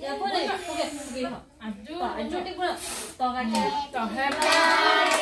kau dong lah. Oke, udah aduh. Wala an kilang bilo mat. rồi thon ra mọi